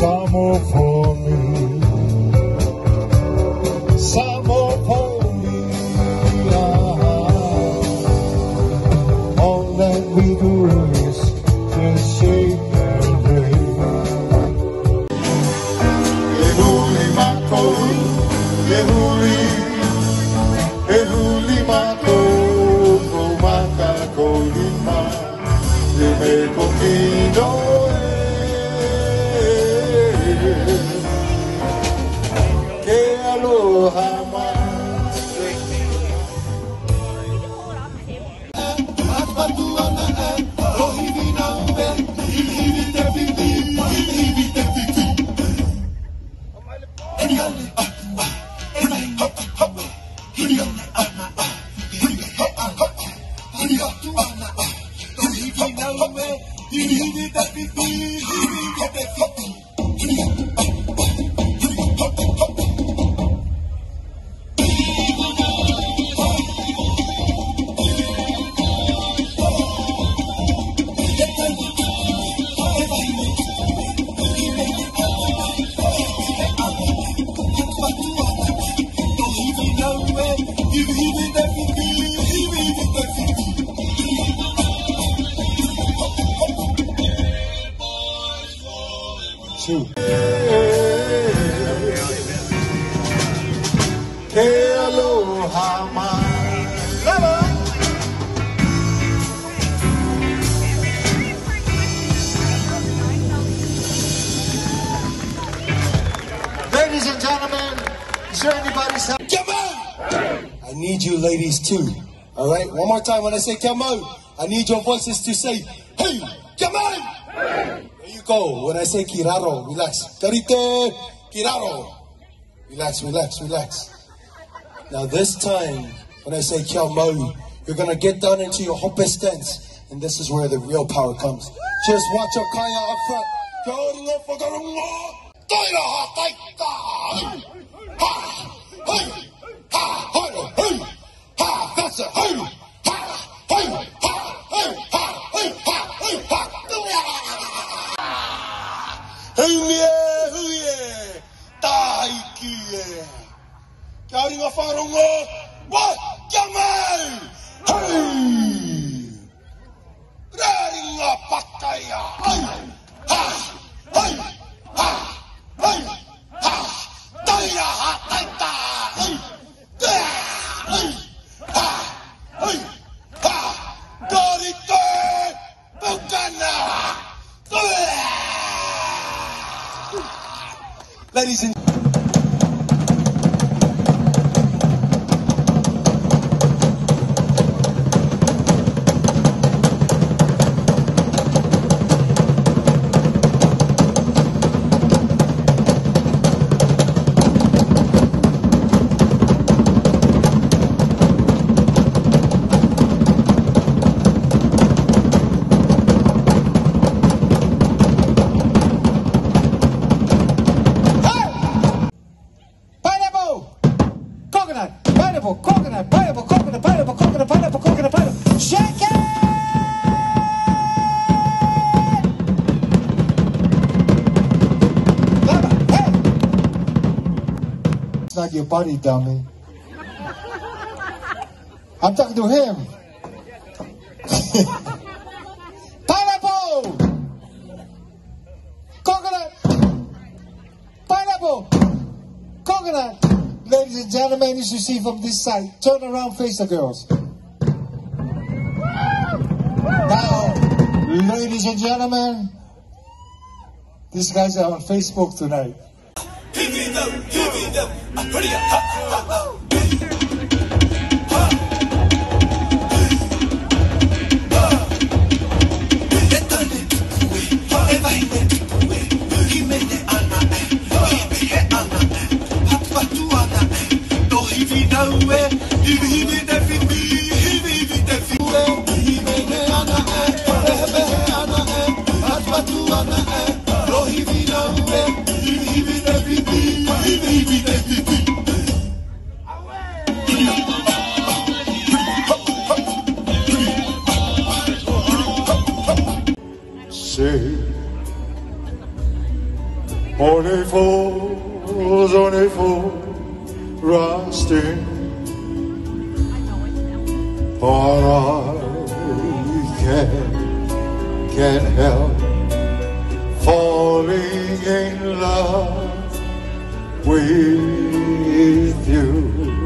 Some more for me. Some more for me. All that we do tuna. Divina, divina, divina, divina, divina. Hey, aloha, my Ladies and gentlemen, is there anybody? Come on! I need you ladies too. All right? One more time when I say come on, I need your voices to say, hey, come on! There you go. When I say kiraro, relax. Karite, kiraro. Relax, relax, relax. Now this time, when I say kiamau, you're gonna get down into your hope stance, and this is where the real power comes. Just watch your kaya up front. Kia ha. Ha, hey, ha, hey, ha, that's it, hey, ha, Hui e, hui e, tai ki e. Kia ringa whārongo, wa, kia mai, hui. Rā ringa pakaia, hui. Ladies and your body, dummy. I'm talking to him. Pineapple! Coconut! Pineapple! Coconut! Ladies and gentlemen, as you see from this side. Turn around, face the girls. Now, ladies and gentlemen, these guys are on Facebook tonight it up, give it up. I'm pretty up. Only fools, only fools rusting But I can't, can't help. Falling in love with you